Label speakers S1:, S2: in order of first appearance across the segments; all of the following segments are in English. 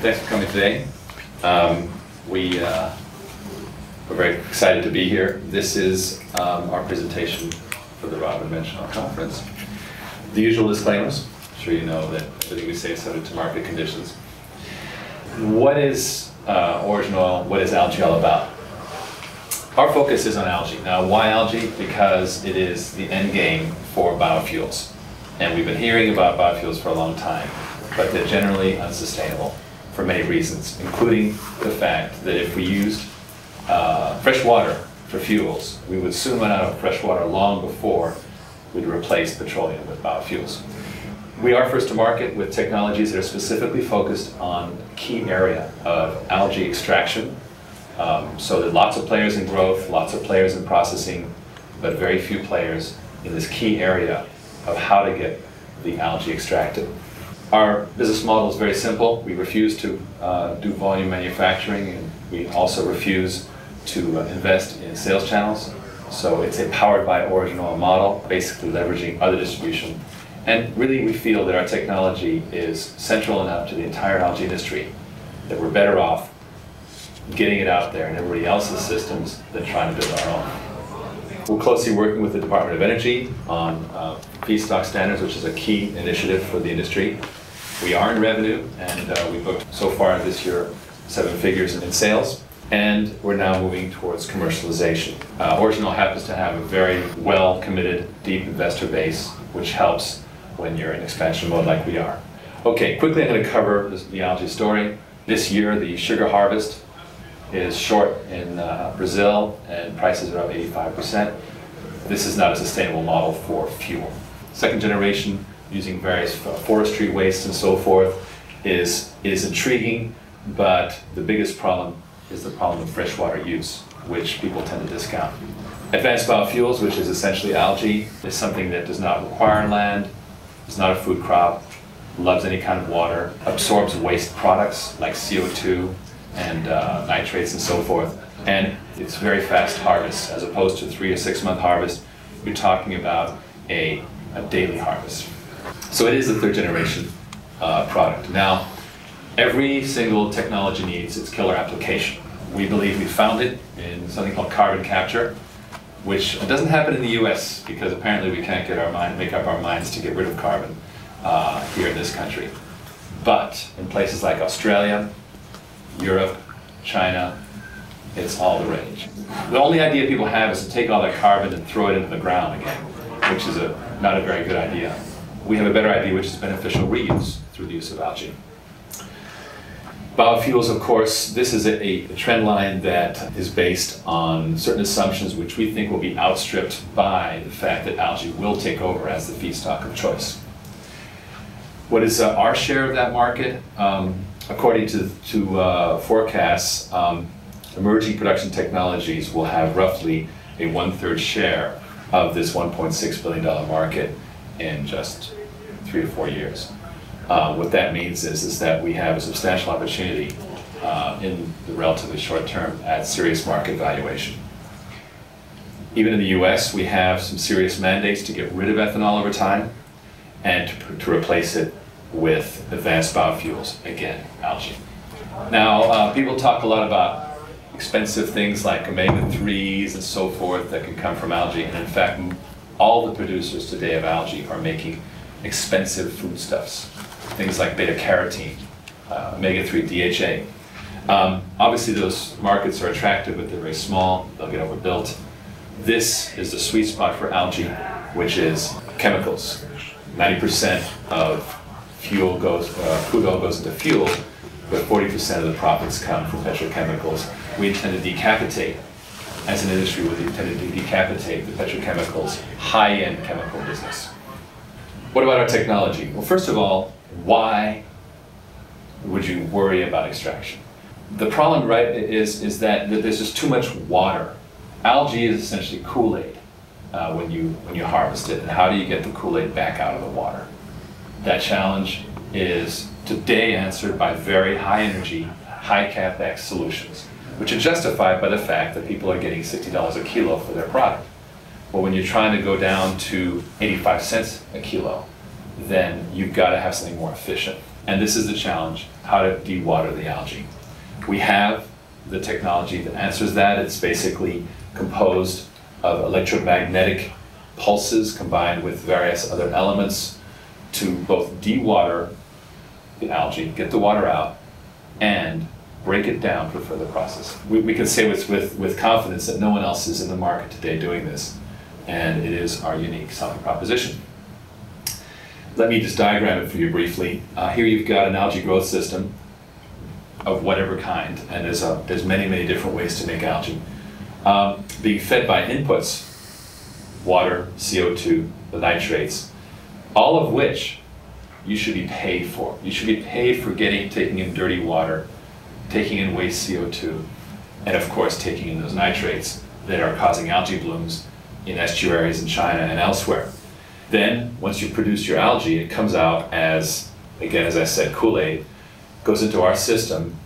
S1: Thanks for coming today. Um, we, uh, we're very excited to be here. This is um, our presentation for the Rodman & Renshaw Conference. The usual disclaimers. I'm sure you know that everything we say is subject to market conditions. What is uh, OriginOil? What is algae all about? Our focus is on algae. Now, why algae? Because it is the end game for biofuels. And we've been hearing about biofuels for a long time, but they're generally unsustainable for many reasons, including the fact that if we used uh, fresh water for fuels, we would soon run out of fresh water long before we'd replace petroleum with biofuels. We are first to market with technologies that are specifically focused on key area of algae extraction. Um, so there are lots of players in growth, lots of players in processing, but very few players in this key area of how to get the algae extracted. Our business model is very simple. We refuse to uh, do volume manufacturing and we also refuse to uh, invest in sales channels. So it's a powered by OriginOil model, basically leveraging other distribution. And really we feel that our technology is central enough to the entire algae industry that we're better off getting it out there in everybody else's systems than trying to build our own. We're closely working with the Department of Energy on uh, feedstock standards, which is a key initiative for the industry. We are in revenue, and uh, we booked so far this year seven figures in sales, and we're now moving towards commercialization. Uh, OriginOil happens to have a very well committed, deep investor base, which helps when you're in expansion mode like we are. Okay, quickly I'm going to cover the algae story. This year, the sugar harvest is short in uh, Brazil and prices are up 85%. This is not a sustainable model for fuel. Second generation, using various forestry waste and so forth, is, is intriguing, but the biggest problem is the problem of freshwater use, which people tend to discount. Advanced biofuels, which is essentially algae, is something that does not require land, is not a food crop, loves any kind of water, absorbs waste products like CO2 and uh, nitrates and so forth. And it's very fast harvest, as opposed to three or six month harvest. You're talking about a, a daily harvest. So it is a third generation uh, product. Now, every single technology needs its killer application. We believe we found it in something called carbon capture, which doesn't happen in the US because apparently we can't get our mind, make up our minds to get rid of carbon uh, here in this country. But in places like Australia, Europe, China, it's all the rage. The only idea people have is to take all that carbon and throw it into the ground again, which is a, not a very good idea. We have a better idea, which is beneficial reuse through the use of algae. Biofuels, of course, this is a, a, trend line that is based on certain assumptions which we think will be outstripped by the fact that algae will take over as the feedstock of choice. What is uh, our share of that market? Um, according to, to uh, forecasts, um, emerging production technologies will have roughly a one-third share of this $1.6 billion market in just three to four years. Uh, what that means is, is that we have a substantial opportunity uh, in the relatively short term at serious market valuation. Even in the US, we have some serious mandates to get rid of ethanol over time and to, to replace it with advanced biofuels, again, algae. Now, uh, people talk a lot about expensive things like omega-3s and so forth that can come from algae, and in fact, all the producers today of algae are making expensive foodstuffs, things like beta-carotene, uh, omega-3 DHA. Um, obviously, those markets are attractive, but they're very small, they'll get overbuilt. This is the sweet spot for algae, which is chemicals. 90% of fuel goes, uh, crude oil goes into fuel, but 40% of the profits come from petrochemicals. We intend to decapitate, as an industry, we intend to decapitate the petrochemicals high-end chemical business. What about our technology? Well, first of all, why would you worry about extraction? The problem, right, is, is that, that there's just too much water. Algae is essentially Kool-Aid uh, when, you, when you harvest it. And how do you get the Kool-Aid back out of the water? That challenge is today answered by very high energy, high capex solutions, which are justified by the fact that people are getting $60 a kilo for their product. But when you're trying to go down to 85 cents a kilo, then you've got to have something more efficient. And this is the challenge, how to dewater the algae. We have the technology that answers that. It's basically composed of electromagnetic pulses combined with various other elements to both dewater the algae, get the water out, and break it down for further process. We, we can say with, with, with confidence that no one else is in the market today doing this, and it is our unique selling proposition. Let me just diagram it for you briefly. Uh, here you've got an algae growth system of whatever kind, and there's, a, there's many, many different ways to make algae. Um, being fed by inputs, water, CO2, the nitrates, all of which you should be paid for. You should be paid for getting, taking in dirty water, taking in waste CO2, and of course taking in those nitrates that are causing algae blooms in estuaries in China and elsewhere. Then, once you produce your algae, it comes out as, again, as I said, Kool-Aid, goes into our system,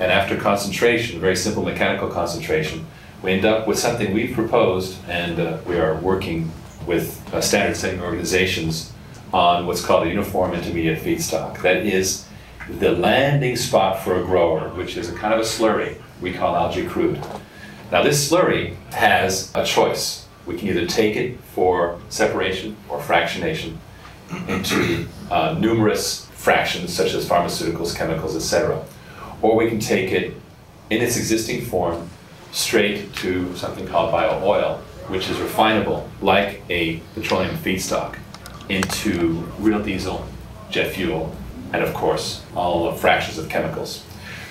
S1: and after concentration, very simple mechanical concentration, we end up with something we've proposed, and uh, we are working with uh, standard setting organizations on what's called a uniform intermediate feedstock. That is the landing spot for a grower, which is a kind of a slurry we call algae crude. Now this slurry has a choice. We can either take it for separation or fractionation into uh, numerous fractions such as pharmaceuticals, chemicals, etc. Or we can take it in its existing form straight to something called bio oil, which is refinable like a petroleum feedstock into real diesel, jet fuel, and of course, all the fractions of chemicals.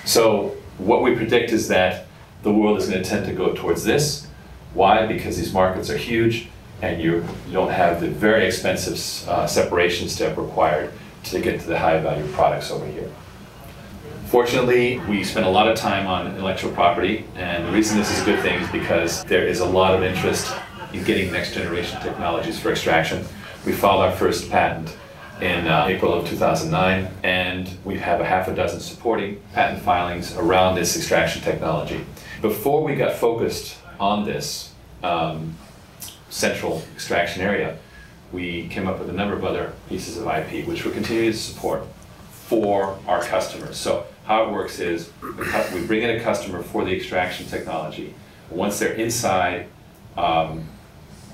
S1: So what we predict is that the world is going to tend to go towards this. Why? Because these markets are huge and you, you don't have the very expensive uh, separation step required to get to the high value products over here. Fortunately, we spend a lot of time on intellectual property, and the reason this is a good thing is because there is a lot of interest in getting next generation technologies for extraction. We filed our first patent in uh, April of 2009, and we have a half a dozen supporting patent filings around this extraction technology. Before we got focused on this um, central extraction area, we came up with a number of other pieces of IP which we're continuing to support for our customers. So how it works is we bring in a customer for the extraction technology. Once they're inside um,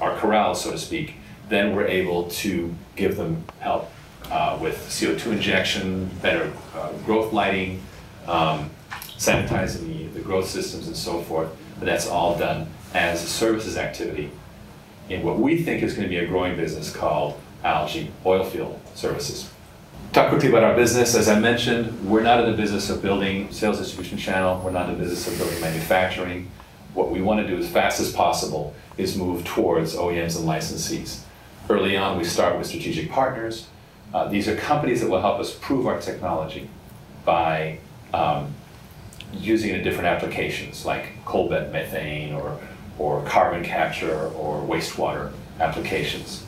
S1: our corral, so to speak, then we're able to give them help uh, with CO2 injection, better uh, growth lighting, um, sanitizing the, the growth systems and so forth. But that's all done as a services activity in what we think is going to be a growing business called algae oil field services. Talk quickly about our business. As I mentioned, we're not in the business of building sales distribution channel. We're not in the business of building manufacturing. What we want to do as fast as possible is move towards OEMs and licensees. Early on, we start with strategic partners. Uh, these are companies that will help us prove our technology by um, using it in different applications like coal bed methane or, or carbon capture or wastewater applications.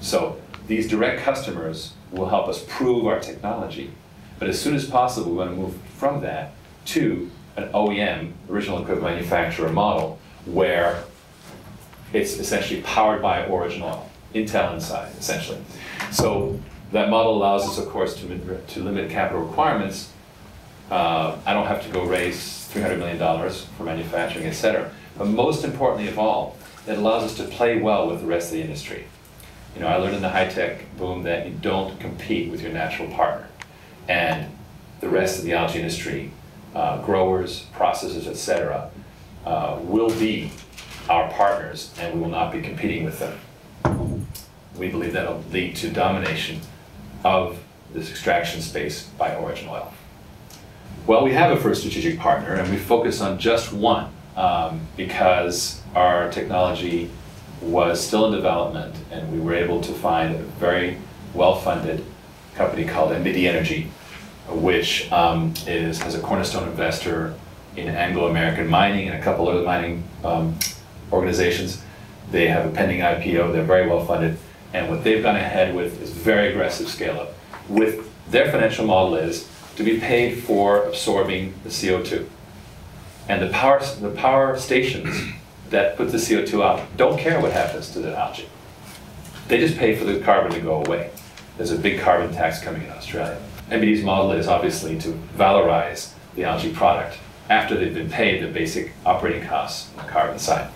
S1: So these direct customers will help us prove our technology. But as soon as possible, we want to move from that to an OEM, original equipment manufacturer model, where it's essentially powered by OriginOil. Intel inside, essentially. So that model allows us, of course, to, to limit capital requirements. Uh, I don't have to go raise $300 million for manufacturing, et cetera. But most importantly of all, it allows us to play well with the rest of the industry. You know, I learned in the high-tech boom that you don't compete with your natural partner. And the rest of the algae industry, uh, growers, processors, et cetera, uh, will be our partners and we will not be competing with them we believe that'll lead to domination of this extraction space by OriginOil. Well, we have a first strategic partner, and we focus on just one um, because our technology was still in development, and we were able to find a very well-funded company called MBD Energy, which um, is has a cornerstone investor in Anglo American Mining and a couple other mining um, organizations. They have a pending IPO. They're very well funded and what they've gone ahead with is very aggressive scale up. With their financial model is to be paid for absorbing the CO2. And the power, the power stations that put the CO2 out don't care what happens to the algae. They just pay for the carbon to go away. There's a big carbon tax coming in Australia. MBD's model is obviously to valorize the algae product after they've been paid the basic operating costs on the carbon side.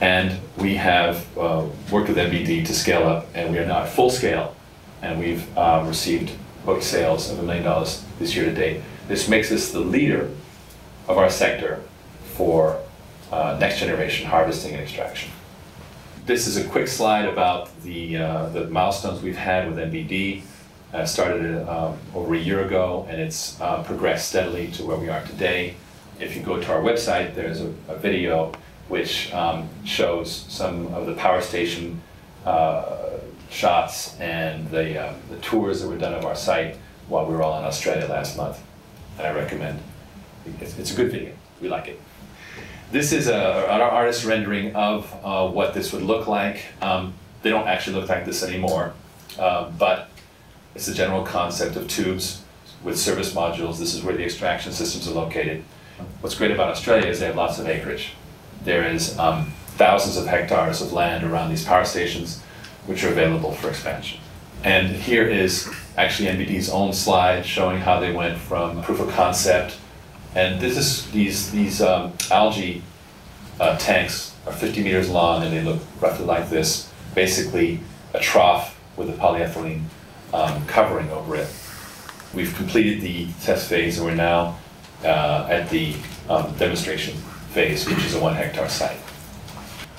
S1: And we have uh, worked with MBD to scale up, and we are now at full scale, and we've uh, received book sales of a million dollars this year to date. This makes us the leader of our sector for uh, next generation harvesting and extraction. This is a quick slide about the, uh, the milestones we've had with MBD. Uh, started um, over a year ago and it's uh, progressed steadily to where we are today. If you go to our website, there's a, a video which um, shows some of the power station uh, shots and the, um, the tours that were done of our site while we were all in Australia last month. And I recommend, it's, it's a good video, we like it. This is a, an artist rendering of uh, what this would look like. Um, they don't actually look like this anymore, uh, but it's the general concept of tubes with service modules. This is where the extraction systems are located. What's great about Australia is they have lots of acreage. There is um, thousands of hectares of land around these power stations which are available for expansion. And here is actually MBD's own slide showing how they went from proof of concept. And this is these, these um, algae uh, tanks are 50 meters long and they look roughly like this. Basically a trough with a polyethylene um, covering over it. We've completed the test phase and we're now uh, at the um, demonstration phase, which is a one hectare site.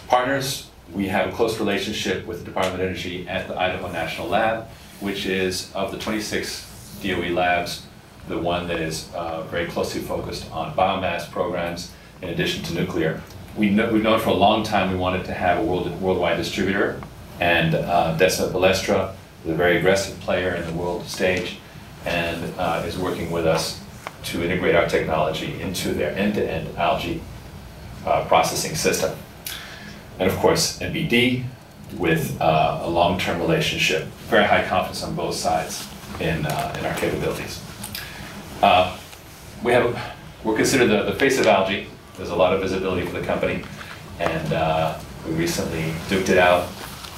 S1: Partners, we have a close relationship with the Department of Energy at the Idaho National Lab, which is of the 26 DOE labs, the one that is uh, very closely focused on biomass programs in addition to nuclear. We know, we've known for a long time we wanted to have a world, worldwide distributor, and uh, Desmet Ballestra is a very aggressive player in the world stage and uh, is working with us to integrate our technology into their end-to-end -end algae uh, processing system. And of course, MBD with uh, a long-term relationship, very high confidence on both sides in, uh, in our capabilities. Uh, we have, we're considered the, the face of algae. There's a lot of visibility for the company, and uh, we recently duked it out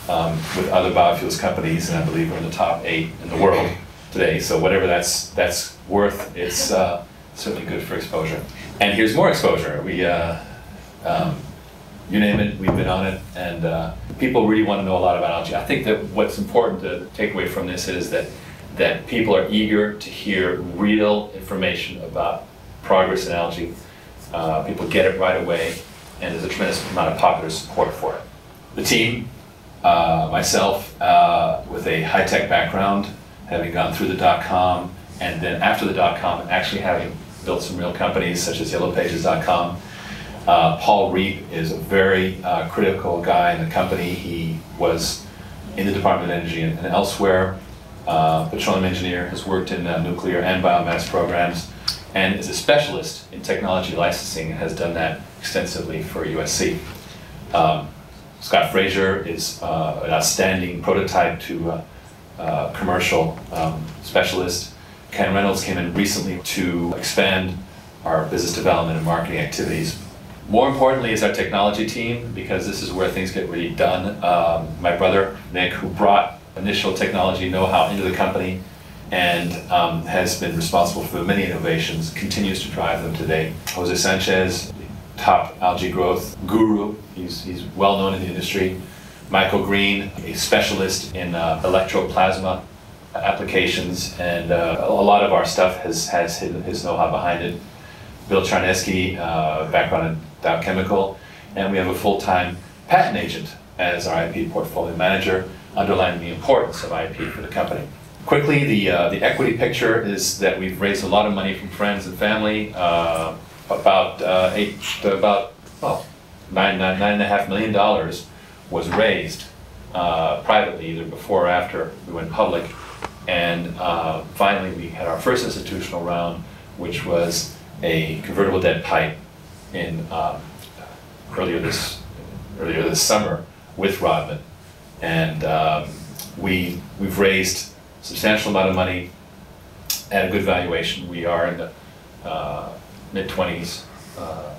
S1: um, with other biofuels companies, and I believe we're in the top eight in the world today. So whatever that's that's worth, it's uh, certainly good for exposure. And here's more exposure. We uh, um, you name it, we've been on it, and uh, people really want to know a lot about algae. I think that what's important to take away from this is that that people are eager to hear real information about progress in algae. Uh, people get it right away, and there's a tremendous amount of popular support for it. The team, uh, myself, uh, with a high-tech background, having gone through the dot-com, and then after the dot-com, actually having built some real companies such as YellowPages.com, uh, Paul Reep is a very uh, critical guy in the company. He was in the Department of Energy and, and elsewhere. Uh, petroleum engineer, has worked in uh, nuclear and biomass programs, and is a specialist in technology licensing and has done that extensively for USC. Um, Scott Fraser is uh, an outstanding prototype to uh, commercial um, specialist. Ken Reynolds came in recently to expand our business development and marketing activities more importantly is our technology team, because this is where things get really done. Um, my brother, Nick, who brought initial technology know-how into the company and um, has been responsible for many innovations, continues to drive them today. Jose Sanchez, top algae growth guru, he's, he's well known in the industry. Michael Green, a specialist in uh, electroplasma applications, and uh, a lot of our stuff has, has his, his know-how behind it. Bill Charneski, uh, background in Dow Chemical, and we have a full-time patent agent as our IP portfolio manager, underlining the importance of IP for the company. Quickly, the, uh, the equity picture is that we've raised a lot of money from friends and family, uh, about uh, eight, about, well, nine, nine, nine and a half million dollars was raised uh, privately, either before or after we went public. And uh, finally, we had our first institutional round, which was a convertible debt pipe in um, earlier this earlier this summer with Rodman, and um, we we've raised a substantial amount of money at a good valuation. We are in the uh, mid twenties uh,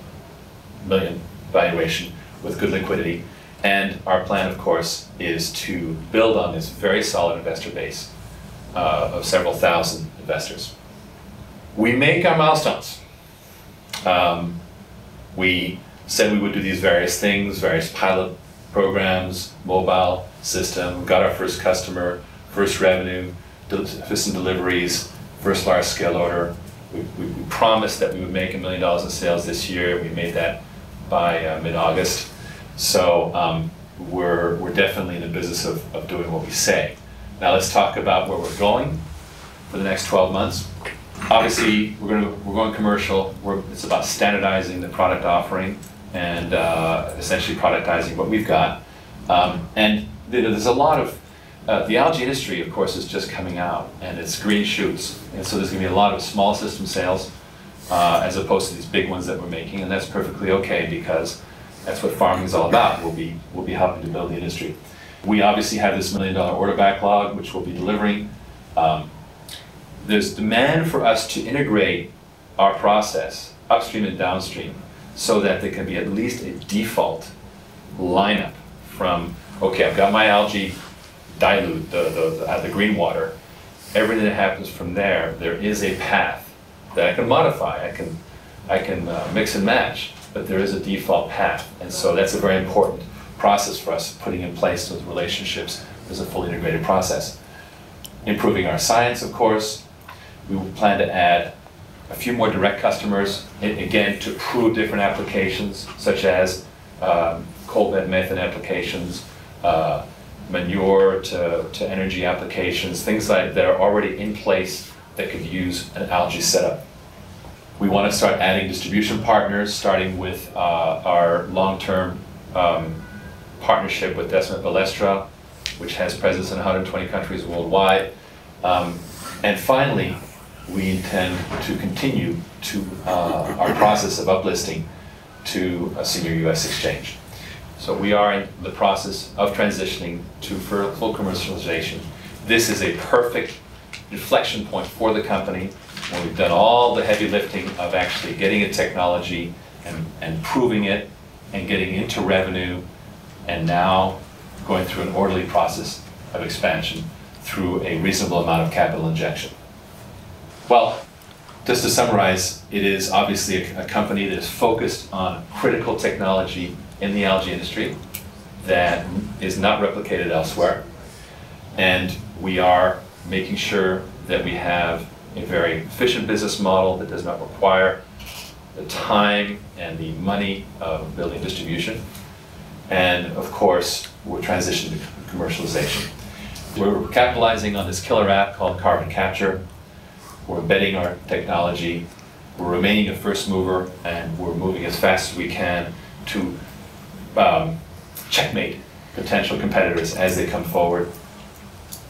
S1: million valuation with good liquidity, and our plan, of course, is to build on this very solid investor base uh, of several thousand investors. We make our milestones. Um, we said we would do these various things, various pilot programs, mobile system, got our first customer, first revenue, system deliveries, first large scale order. We, we, we promised that we would make a million dollars in sales this year. We made that by uh, mid August. So um, we're, we're definitely in the business of, of doing what we say. Now let's talk about where we're going for the next 12 months. Obviously, we're going we're going commercial. We're, it's about standardizing the product offering and uh, essentially productizing what we've got. Um, and there's a lot of uh, the algae industry, of course, is just coming out and it's green shoots. And so there's going to be a lot of small system sales uh, as opposed to these big ones that we're making, and that's perfectly okay because that's what farming is all about. We'll be we'll be helping to build the industry. We obviously have this million dollar order backlog, which we'll be delivering. Um, there's demand for us to integrate our process upstream and downstream so that there can be at least a default lineup from okay i've got my algae dilute the, the, the, uh, the green water. Everything that happens from there there is a path that i can modify. I can i can uh, mix and match but there is a default path. And so that's a very important process for us putting in place those relationships. As a fully integrated process. Improving our science of course we plan to add a few more direct customers, again, to prove different applications, such as um, coal bed methane applications, uh, manure to, to energy applications, things like that are already in place that could use an algae setup. We want to start adding distribution partners, starting with uh, our long-term um, partnership with Desmet Ballestra, which has presence in 120 countries worldwide. Um, and finally, we intend to continue to uh, our process of uplisting to a senior U.S. exchange. So we are in the process of transitioning to full commercialization. This is a perfect inflection point for the company when we've done all the heavy lifting of actually getting a technology and, and proving it and getting into revenue and now going through an orderly process of expansion through a reasonable amount of capital injection. Well, just to summarize, it is obviously a, a company that is focused on critical technology in the algae industry that is not replicated elsewhere. And we are making sure that we have a very efficient business model that does not require the time and the money of building distribution. And of course, we're transitioning to commercialization. We're capitalizing on this killer app called Carbon Capture. We're embedding our technology. We're remaining a first mover, and we're moving as fast as we can to um, checkmate potential competitors as they come forward.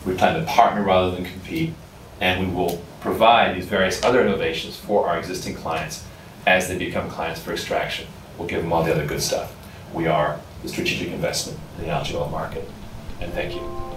S1: We plan to partner rather than compete, and we will provide these various other innovations for our existing clients as they become clients for extraction. We'll give them all the other good stuff. We are the strategic investment in the algae oil market. And thank you.